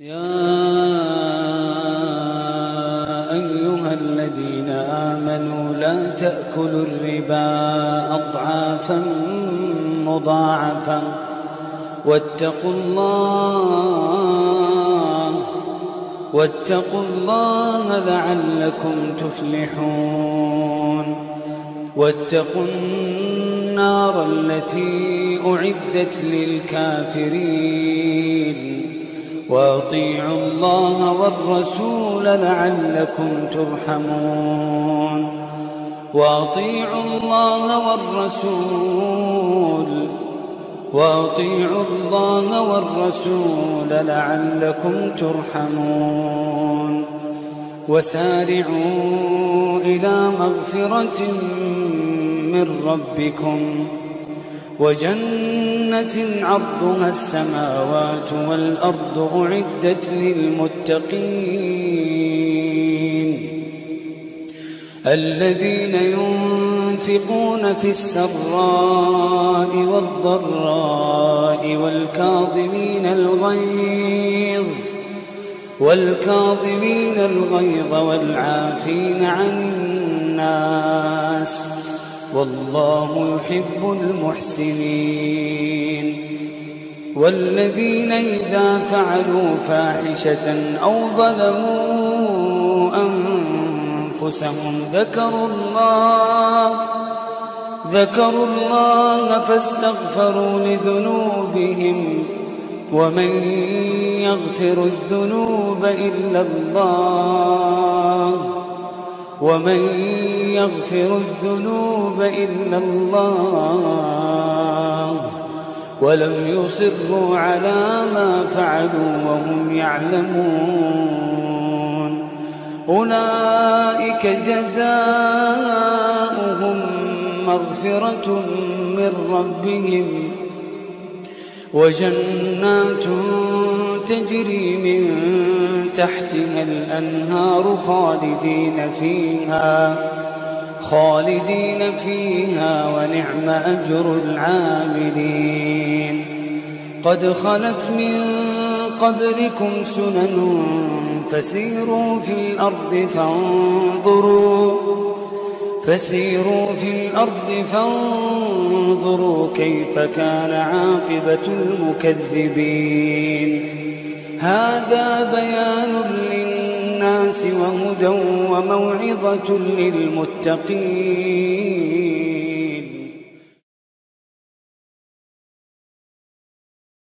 يا أيها الذين آمنوا لا تأكلوا الربا أضعافا مضاعفا واتقوا الله واتقوا الله لعلكم تفلحون. واتقوا النار التي أعدت للكافرين. واطيعوا الله والرسول لعلكم ترحمون. واطيعوا الله والرسول واطيعوا الله والرسول لعلكم ترحمون. وسارعوا إلى مغفرة من ربكم. وجنة عرضها السماوات والأرض أعدت للمتقين الذين ينفقون في السراء والضراء والكاظمين الغيظ والكاظمين الغيظ والعافين عن الناس والله يحب المحسنين. والذين إذا فعلوا فاحشة أو ظلموا أنفسهم ذكروا الله ذكروا الله فاستغفروا لذنوبهم. ومن يغفر الذنوب إلا الله ومن يغفر الذنوب إلا الله ولم يصروا على ما فعلوا وهم يعلمون أولئك جزاؤهم مغفرة من ربهم وجنات تجري من تحتها الأنهار خالدين فيها خالدين فيها ونعم أجر العاملين. قد خلت من قبلكم سنن فسيروا في الأرض فانظروا فسيروا في الأرض فانظروا كيف كان عاقبة المكذبين. هذا بيان للناس وهدى وموعظة للمتقين.